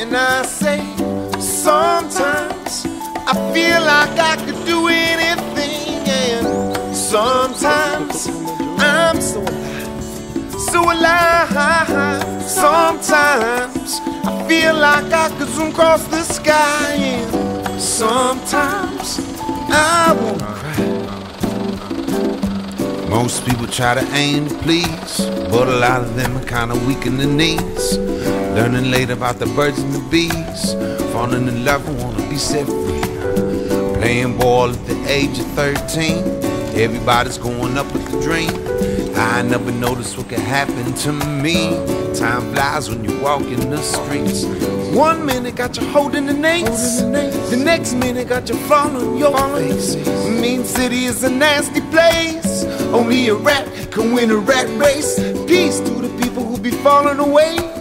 And I say, sometimes I feel like I could do anything, and sometimes I'm so alive, so alive. Sometimes I feel like I could zoom across the sky, and sometimes I won't cry. Most people try to aim to please, but a lot of them are kinda weak in the knees. Learning late about the birds and the bees, falling in love and wanna be set free. Playing ball at the age of 13, everybody's going up with the dream. I never noticed what could happen to me. Time flies when you walk in the streets. One minute got you holding the nates, the next minute got you falling your face. Mean City is a nasty place. Only a rat can win a rat race. Peace to the people who be falling away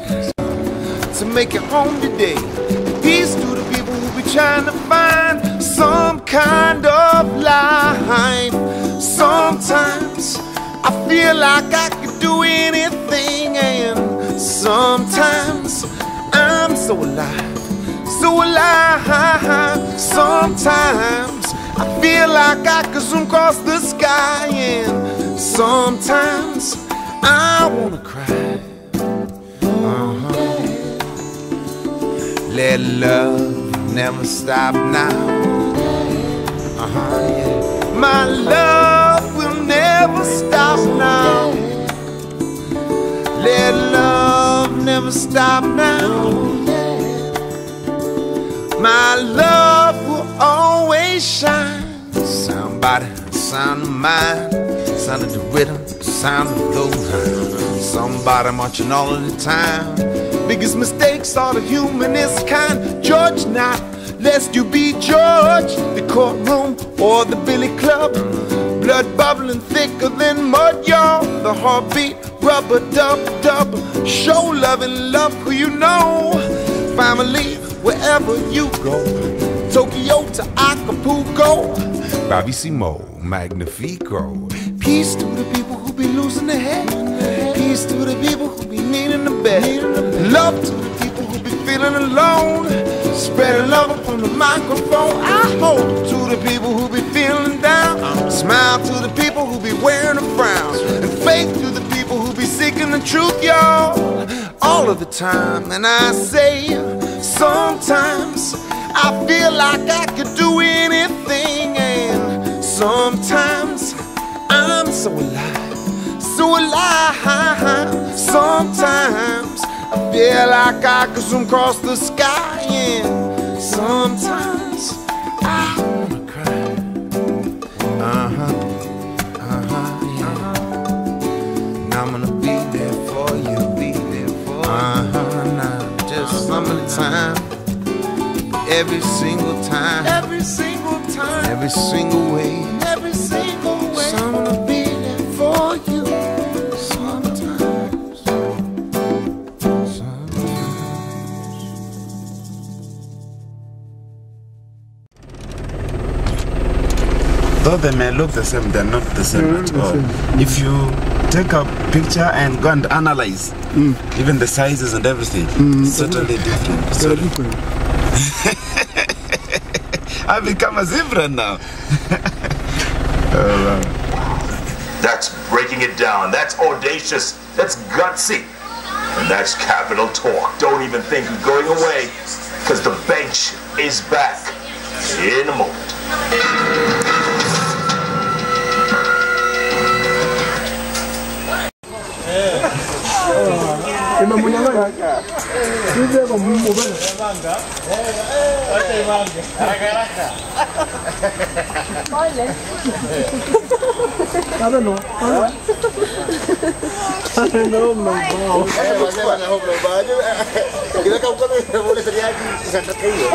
to make it home today. Peace to the people who be trying to find some kind of life. Sometimes I feel like I could do anything, and sometimes I'm so alive, so alive. Sometimes I feel like I could zoom across the sky, and sometimes I wanna cry. Let love never stop now. Uh-huh, yeah. My love will never stop now. Let love never stop now. My love will always shine. Sound body, sound of mind, sound of the rhythm, sound of those. Somebody marching all of the time. Biggest mistakes are the humanist kind. Judge not, lest you be judged. The courtroom or the billy club. Blood bubbling thicker than mud, y'all. The heartbeat, rubber dub dub. Show love and love who you know. Family, wherever you go. Tokyo to Acapulco. Bravissimo, magnifico. Peace to the people who be losing their head. Peace to the people who be needing the bed. Love to the people who be feeling alone. Spreading love on the microphone. I hope to the people who be feeling down. Smile to the people who be wearing a frown. And faith to the people who be seeking the truth, y'all. All of the time. And I say, sometimes I feel like I could do Feel like I could zoom across the sky, and sometimes I wanna cry. Uh huh, uh huh, yeah. And I'm gonna be there for you, be there for you. Uh huh, now just some of the time, every single time, every single time, every single way, every single Though they may look the same, they're not the same They're at all. same. If you take a picture and go and analyze, mm. even the sizes and everything, mm. it's totally different. They're So different. I become a zebra now. Oh, that's breaking it down. That's audacious. That's gutsy. And that's capital talk. Don't even think of going away, because the bench is back in a moment. Nimemnyang'anya. Sije kwa Mungu bana. Manga. Eh, acha manga. Haraka haraka. Pole. Bado no. Ndio mbao. Wazee wana hobo baadhi. Kile kama kama vile seriaji sasa hiyo.